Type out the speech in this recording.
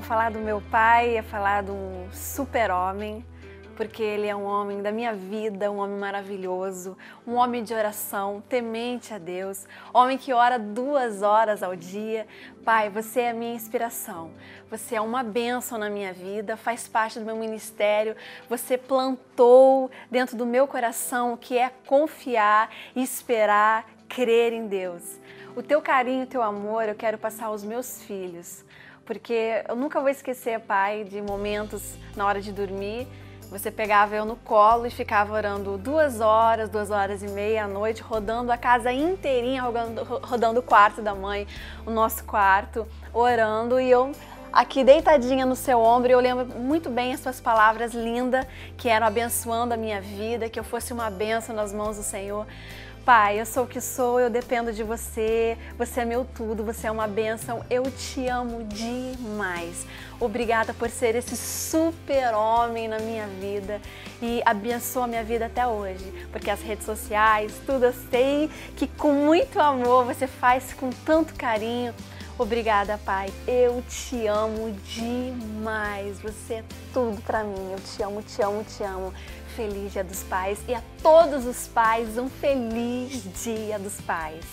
falar do meu pai, é falar de um super-homem, porque ele é um homem da minha vida, um homem maravilhoso, um homem de oração, temente a Deus, homem que ora duas horas ao dia. Pai, você é a minha inspiração, você é uma bênção na minha vida, faz parte do meu ministério, você plantou dentro do meu coração o que é confiar, esperar, crer em Deus. O teu carinho, o teu amor, eu quero passar aos meus filhos, porque eu nunca vou esquecer, pai, de momentos na hora de dormir. Você pegava eu no colo e ficava orando duas horas, duas horas e meia à noite, rodando a casa inteirinha, rodando, rodando o quarto da mãe, o nosso quarto, orando. E eu aqui deitadinha no seu ombro. Eu lembro muito bem as suas palavras lindas que eram abençoando a minha vida, que eu fosse uma benção nas mãos do Senhor. Pai, eu sou o que sou, eu dependo de você, você é meu tudo, você é uma bênção, eu te amo demais. Obrigada por ser esse super-homem na minha vida e abençoa a minha vida até hoje, porque as redes sociais, tudo eu sei que com muito amor você faz com tanto carinho. Obrigada, Pai. Eu te amo demais. Você é tudo para mim. Eu te amo, te amo, te amo. Feliz Dia dos Pais e a todos os pais um feliz Dia dos Pais.